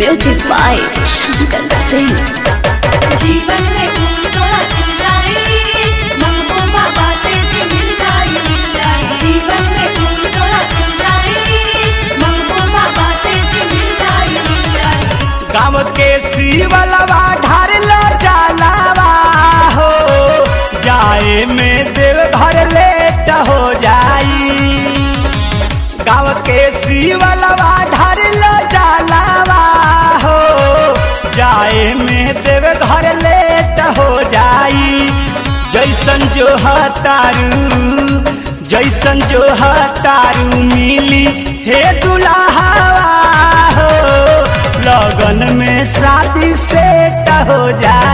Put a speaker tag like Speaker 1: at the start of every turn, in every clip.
Speaker 1: Music by Shankar Singh
Speaker 2: जीवन में
Speaker 3: गाँव के शिवलवा ढार लो जालावा हो, जाए में देव घर लेट हो जाई। गाँव के शिवलवा जैसन जो हतारू, जैसन जो हतारू मिली हे दुल्हावा हो। लगन में शादी से हो जाई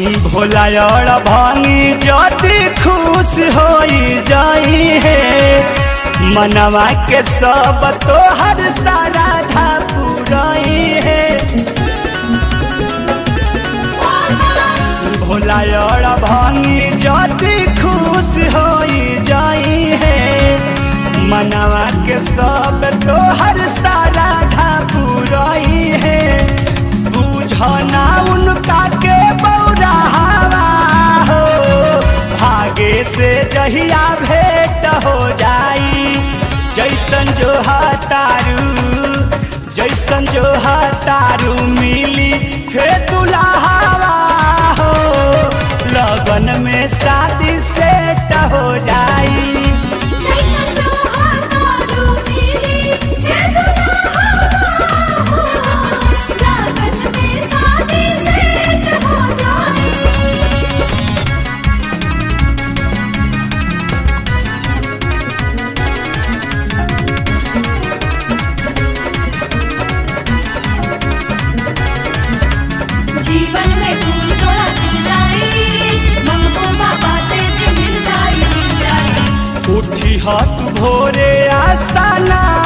Speaker 3: भोला और भानी ज्योति खुश हो जाई है। मनवा के सब तो हर सारा धा पुराई है। भोला और भानी ज्योति खुश हो जाई है। मनवा के सब तो हर सारा कहिया भेट हो जाई? जैसन जो हतारू जैसन जो हतारू मिली, फिर हवा हो। लगन में शादी से ना